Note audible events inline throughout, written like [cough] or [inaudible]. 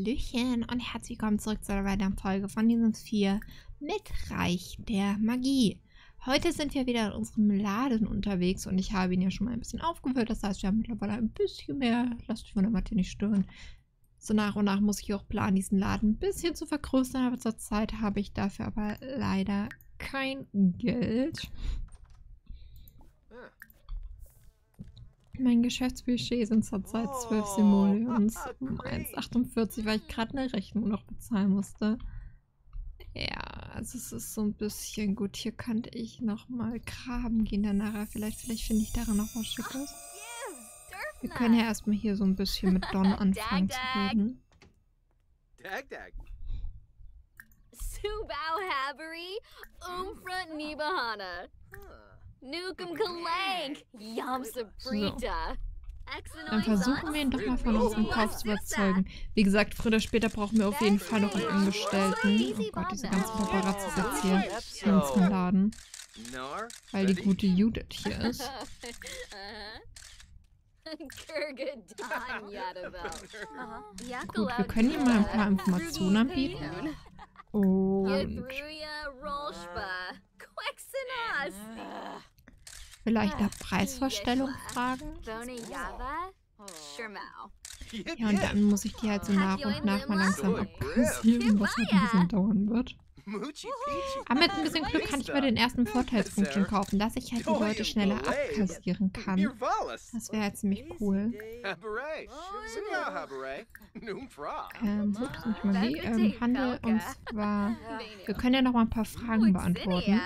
Hallöchen und herzlich willkommen zurück zu einer weiteren Folge von Sims 4 mit Reich der Magie. Heute sind wir wieder in unserem Laden unterwegs und ich habe ihn ja schon mal ein bisschen aufgewühlt. Das heißt, wir haben mittlerweile ein bisschen mehr. Lasst euch von der Matte nicht stören. So nach und nach muss ich auch planen, diesen Laden ein bisschen zu vergrößern, aber zurzeit habe ich dafür aber leider kein Geld. Mein Geschäftsbudget sind zurzeit 12 Simoleons um 1,48, weil ich gerade eine Rechnung noch bezahlen musste. Ja, also es ist so ein bisschen gut. Hier könnte ich nochmal graben gehen danach. Vielleicht, vielleicht finde ich daran noch was Schickes. Wir können ja erstmal hier so ein bisschen mit Don [laughs] anfangen zu reden. Dag dag. Subao Havery, Umfront Nibahana. Nukem Kalank, Yam Sabrita. Dann versuchen wir ihn doch mal von unserem Kauf zu überzeugen. Wie gesagt, früher oder später brauchen wir auf jeden Fall noch einen Angestellten. Oh Gott, diese ganzen Paparazzi jetzt hier in unserem Laden. Weil die gute Judith hier [laughs] ist. Yadabel. Gut, wir können ihm mal ein paar Informationen anbieten. Und. Vielleicht nach Preisvorstellung fragen. Ja, und dann muss ich die halt so nach und nach mal langsam abkassieren, was halt ein bisschen dauern wird. Aber mit ein bisschen Glück kann ich mir den ersten Vorteilspunkt schon kaufen, dass ich halt die Leute schneller abkassieren kann. Das wäre halt ziemlich cool. Ähm, gut, das ist nicht Magie. Ähm, Handel und zwar... [laughs] Wir können ja noch mal ein paar Fragen beantworten.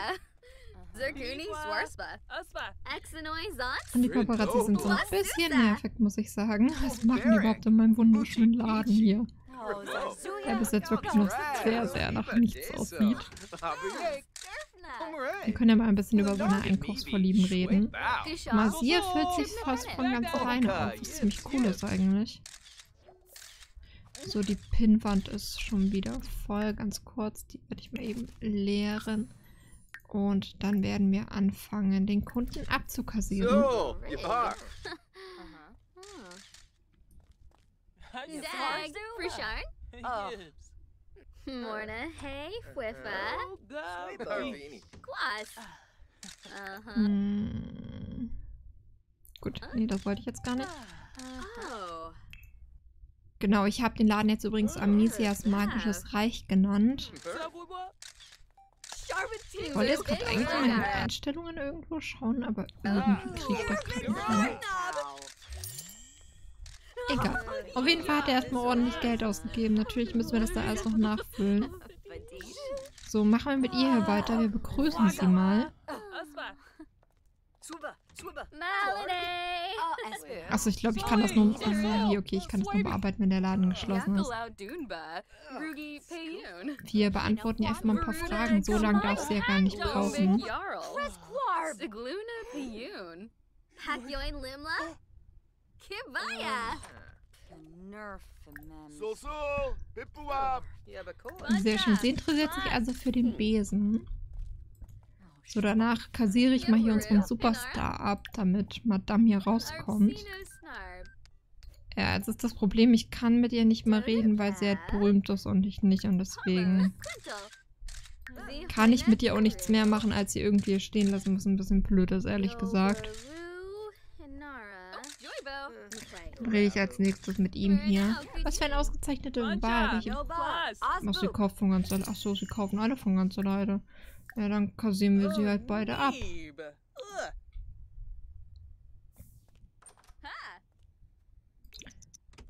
Swarspa. Und die Paparazzi sind so ein bisschen nervig, muss ich sagen. Was machen die überhaupt in meinem wunderschönen Laden hier? Der bis jetzt wirklich noch sehr, sehr nach nichts aussieht. Wir können ja mal ein bisschen über seine Einkaufsvorlieben reden. Masir füllt sich fast von ganz alleine auf, was ziemlich cool ist eigentlich. So, die Pinnwand ist schon wieder voll, ganz kurz. Die werde ich mal eben leeren. Und dann werden wir anfangen, den Kunden abzukassieren. So, Yabar. Dag. Frisharn. Morna. Hey. Fwiffa. Quas. Hm. Gut, nee, das wollte ich jetzt gar nicht. Oh. Genau, ich habe den Laden jetzt übrigens Amnesias Magisches Reich genannt. Ich wollte jetzt gerade eigentlich mal in den Einstellungen irgendwo schauen, aber irgendwie kriege ich das gerade nicht. Egal. Auf jeden Fall hat er erstmal ordentlich Geld ausgegeben. Natürlich müssen wir das da alles noch nachfüllen. So, machen wir mit ihr hier weiter. Wir begrüßen sie mal. Achso, ich glaube, ich kann das nur... Hier, okay, ich kann das nur bearbeiten, wenn der Laden geschlossen ist. Wir beantworten ihr einfach mal ein paar Fragen. So lange darf sie ja gar nicht brauchen. Sehr schön. Sie interessiert sich also für den Besen. So, danach kassiere ich mal hier unseren Superstar ab, damit Madame hier rauskommt. Ja, jetzt ist das Problem, ich kann mit ihr nicht mehr reden, weil sie halt berühmt ist und ich nicht. Und deswegen kann ich mit ihr auch nichts mehr machen, als sie irgendwie hier stehen lassen, was ein bisschen blöd ist, ehrlich gesagt. Dann rede ich als nächstes mit ihm hier. Was für eine ausgezeichnete Wahl. Welche Ach, sie kauft von ganz alleine. Achso, sie kaufen alle von ganz alleine. Ja, dann kassieren wir sie halt beide ab.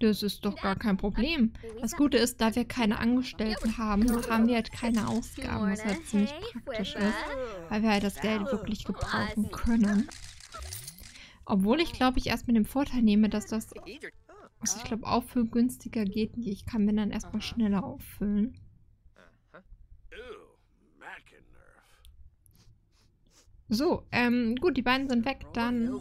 Das ist doch gar kein Problem. Das Gute ist, da wir keine Angestellten haben, haben wir halt keine Ausgaben, was halt ziemlich praktisch ist, weil wir halt das Geld wirklich gebrauchen können. Obwohl ich glaube, ich erst mit dem Vorteil nehme, dass das, also ich glaube, auffüllen günstiger geht nicht. Ich kann mir dann erstmal schneller auffüllen. So, ähm, gut, die beiden sind weg, dann... [laughs]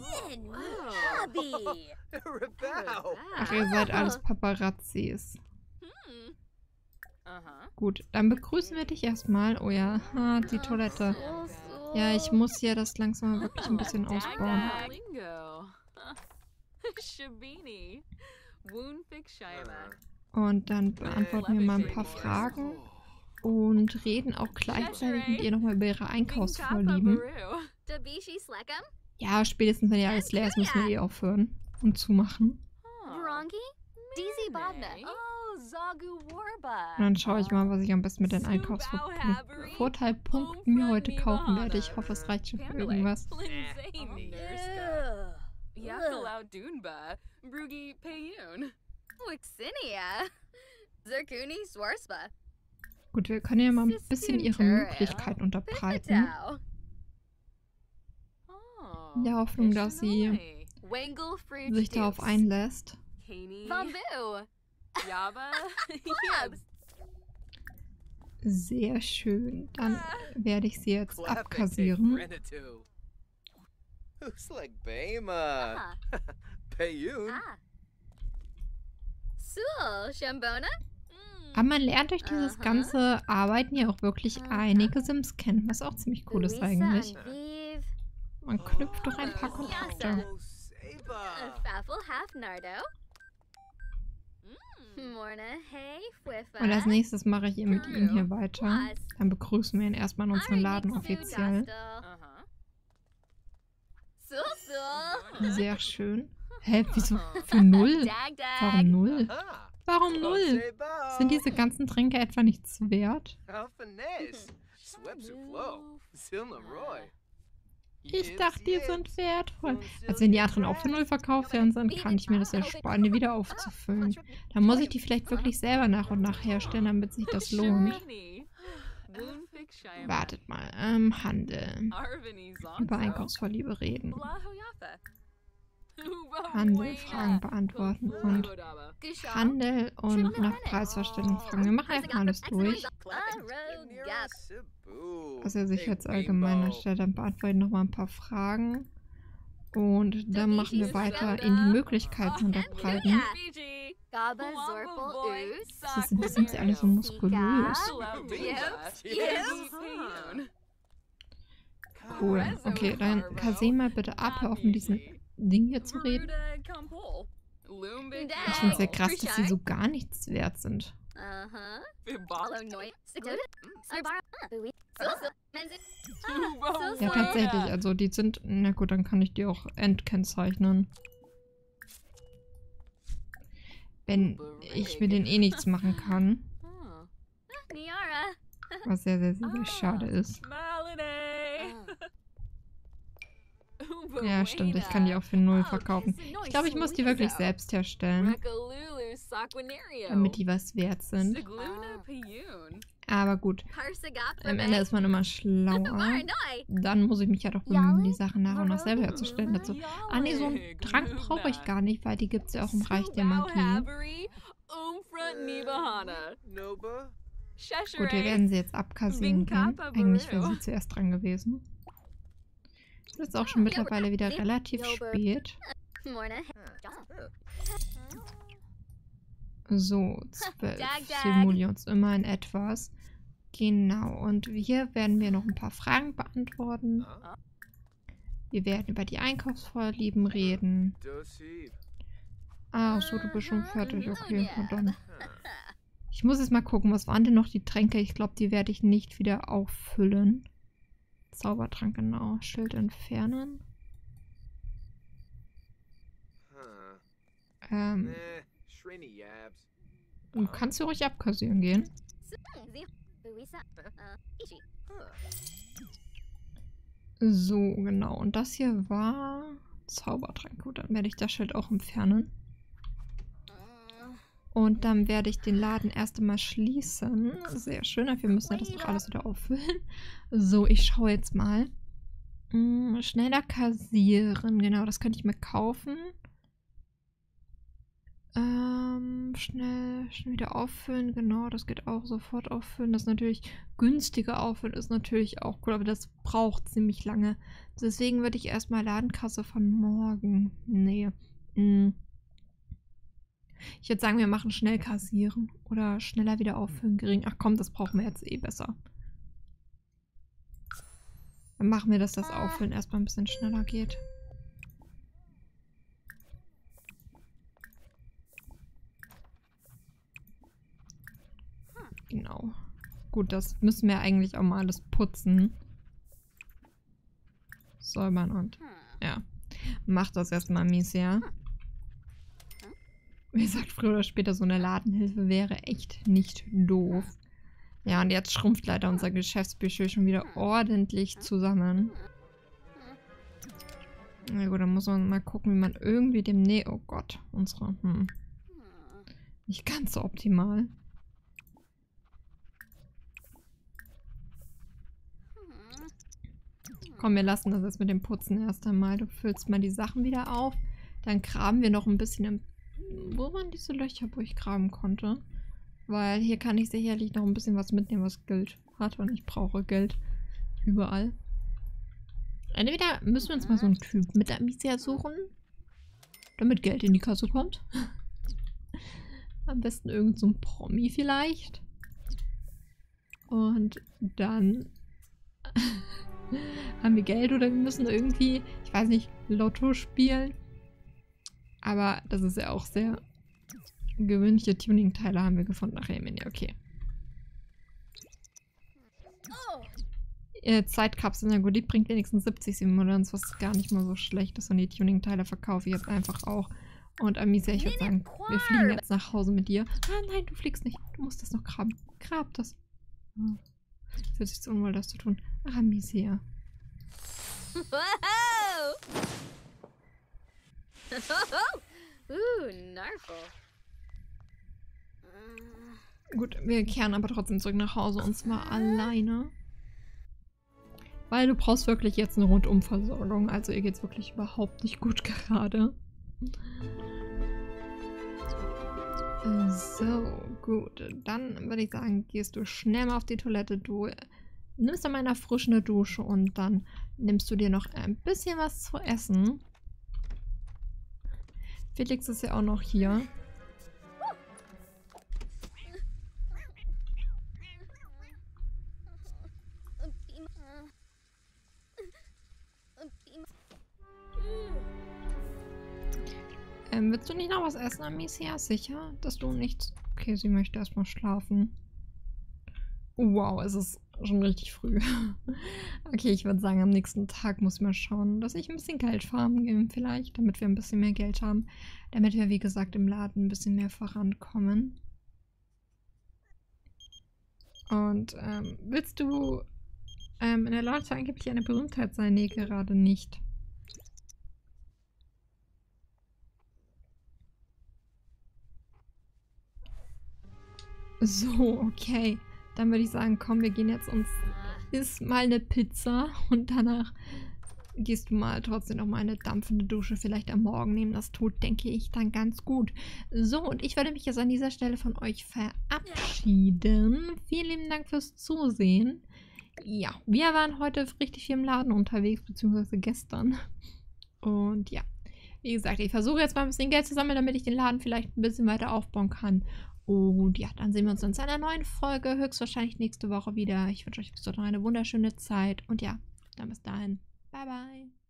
Ach, ihr seid alles Paparazzis. Gut, dann begrüßen wir dich erstmal. Oh ja, ha, die Toilette. Ja, ich muss hier das langsam wirklich ein bisschen [laughs] ausbauen. [laughs] Und dann beantworten wir mal ein paar Fragen und reden auch gleichzeitig mit ihr nochmal über ihre Einkaufsvorlieben. Ja, spätestens wenn ihr alles leer ist, müssen wir eh aufhören und zumachen. Bobna. Oh, Zagu Warba. Und dann schaue ich mal, was ich am besten mit den Einkaufsvorteilpunkten mir heute kaufen werde. Ich hoffe, es reicht schon für irgendwas. Brugi Payun. Wixinia. [laughs] Swarspa. Gut, wir können ja mal ein bisschen ihre Möglichkeiten unterbreiten. Oh, In der Hoffnung, dass sie sich darauf einlässt. Bamboo. Yaba. [laughs] Clubs. Sehr schön. Dann werde ich sie jetzt abkassieren. Usleg Bema. Ah. [laughs] Payun. Ah. Sul, Shambona? Aber man lernt durch dieses ganze Arbeiten ja auch wirklich einige Sims kennen, was auch ziemlich cool ist eigentlich. Man knüpft doch ein paar Kontakte. Oh, Seba. Uh, Faffle half Nardo. Morna, hey, Fwiffa. Und als nächstes mache ich mit ihm hier weiter. Dann begrüßen wir ihn erstmal in unserem Laden offiziell. Sehr [laughs] schön. Hä, wieso? Für null? Warum null? Aha. Warum null? Sind diese ganzen Tränke etwa nichts wert? Ich dachte, die sind wertvoll. Also wenn die anderen auch für null verkauft werden sind, kann ich mir das ersparen, die wieder aufzufüllen. Dann muss ich die vielleicht wirklich selber nach und nach herstellen, damit sich das lohnt. Wartet mal, ähm, Handel. Über Einkaufsvorliebe reden. Handel, Fragen beantworten und Handel und nach Preisverstellung fragen. Wir machen einfach mal alles durch. Was er sich jetzt allgemein anstellt, dann beantworten wir nochmal ein paar Fragen. Und dann machen wir weiter in die Möglichkeiten unterbreiten. Das sind, sind sie alle so muskulös. Cool. Okay, dann kassier mal bitte ab, hör auf mit diesem Ding hier zu reden. Ich finde es sehr krass, dass sie so gar nichts wert sind. Uh-huh. Ja, tatsächlich. Also die sind... Na gut, dann kann ich die auch entkennzeichnen. Wenn ich mit denen eh nichts machen kann. [laughs] Niara. [laughs] Was sehr, sehr, sehr, sehr schade ist. Ja, stimmt. Ich kann die auch für null verkaufen. Ich glaube, ich muss die wirklich selbst herstellen, damit die was wert sind. Aber gut, am Ende ist man immer schlauer. [laughs] Dann muss ich mich ja doch bemühen, die Sachen nach und nach selber herzustellen. Dazu. Ah nee, so einen Trank brauche ich gar nicht, weil die gibt es ja auch im Reich der Magie. Gut, wir werden sie jetzt abkassieren gehen. Eigentlich wäre sie zuerst dran gewesen. Es ist auch schon mittlerweile wieder relativ spät. So, [laughs] zwölf Simoleons, immerhin etwas. Genau, und hier werden wir noch ein paar Fragen beantworten. Wir werden über die Einkaufsvorlieben reden. Ah, so, du bist schon fertig. Okay, na dann. [laughs] Ich muss jetzt mal gucken, was waren denn noch die Tränke? Ich glaube, die werde ich nicht wieder auffüllen. Zaubertrank, genau. Schild entfernen. Huh. Ähm, du kannst du ruhig abkassieren gehen. So, genau. Und das hier war Zaubertrank. Gut, dann werde ich das Schild auch entfernen. Und dann werde ich den Laden erst einmal schließen. Sehr schön, wir müssen ja das noch alles wieder auffüllen. So, ich schaue jetzt mal. Hm, schneller kassieren, genau, das könnte ich mir kaufen. Ähm, schnell, schnell wieder auffüllen, genau, das geht auch sofort auffüllen. Das ist natürlich günstiger auffüllen, ist natürlich auch cool, aber das braucht ziemlich lange. Deswegen würde ich erstmal Ladenkasse von morgen. Nee. Hm. Ich würde sagen, wir machen schnell kassieren oder schneller wieder auffüllen, gering. Ach komm, das brauchen wir jetzt eh besser. Dann machen wir, dass das Auffüllen erstmal ein bisschen schneller geht. Genau. Gut, das müssen wir eigentlich auch mal alles putzen. Säubern und ja. Mach das erstmal, Misia. Wie gesagt, früher oder später so eine Ladenhilfe wäre echt nicht doof. Ja, und jetzt schrumpft leider unser Geschäftsbudget schon wieder ordentlich zusammen. Na gut, dann muss man mal gucken, wie man irgendwie dem... Nee, oh Gott, unsere... Hm. Nicht ganz so optimal. Komm, wir lassen das jetzt mit dem Putzen erst einmal. Du füllst mal die Sachen wieder auf. Dann graben wir noch ein bisschen im... Wo waren diese Löcher, wo ich graben konnte? Weil hier kann ich sicherlich noch ein bisschen was mitnehmen, was Geld hat. Und ich brauche Geld überall. Entweder müssen wir uns mal so einen Typ mit Amicia suchen, damit Geld in die Kasse kommt. [laughs] Am besten irgend so ein Promi vielleicht. Und dann [laughs] haben wir Geld oder wir müssen irgendwie, ich weiß nicht, Lotto spielen. Aber das ist ja auch sehr gewöhnliche Tuning-Teile haben wir gefunden. Ach, Emily, okay. Äh, Zeitkapsel, na gut, die bringt wenigstens 70 Simoleons, was gar nicht mal so schlecht ist. Und die Tuning-Teile verkaufe ich jetzt einfach auch. Und Amicia, ich würde sagen, wir fliegen jetzt nach Hause mit dir. Ah, nein, du fliegst nicht. Du musst das noch graben. Grab das. Oh. Fühlt sich so unwohl, das zu tun. Ach, Amicia. Whoa! [laughs] Ooh, narful. Gut, wir kehren aber trotzdem zurück nach Hause und zwar alleine. Weil du brauchst wirklich jetzt eine Rundumversorgung. Also ihr geht's wirklich überhaupt nicht gut gerade. So, gut. Dann würde ich sagen, gehst du schnell mal auf die Toilette. Du nimmst dann mal eine erfrischende Dusche und dann nimmst du dir noch ein bisschen was zu essen. Felix ist ja auch noch hier. Ähm, willst du nicht noch was essen, Amicia? Sicher, dass du nichts... Okay, sie möchte erstmal schlafen. Wow, es ist schon richtig früh. [laughs] okay, ich würde sagen, am nächsten Tag muss mal schauen, dass ich ein bisschen Geld farmen gehe vielleicht, damit wir ein bisschen mehr Geld haben. Damit wir, wie gesagt, im Laden ein bisschen mehr vorankommen. Und ähm, willst du ähm, in der Launcher angeblich eine Berühmtheit sein? Nee, gerade nicht. So, okay. Dann würde ich sagen, komm, wir gehen jetzt uns isst mal eine Pizza und danach gehst du mal trotzdem noch mal eine dampfende Dusche vielleicht am Morgen nehmen. Das tut, denke ich, dann ganz gut. So, und ich würde mich jetzt an dieser Stelle von euch verabschieden. Vielen lieben Dank fürs Zusehen. Ja, wir waren heute richtig viel im Laden unterwegs, beziehungsweise gestern. Und ja, wie gesagt, ich versuche jetzt mal ein bisschen Geld zu sammeln, damit ich den Laden vielleicht ein bisschen weiter aufbauen kann. Und ja, dann sehen wir uns in einer neuen Folge, höchstwahrscheinlich nächste Woche wieder. Ich wünsche euch bis dahin eine wunderschöne Zeit und ja, dann bis dahin. Bye, bye.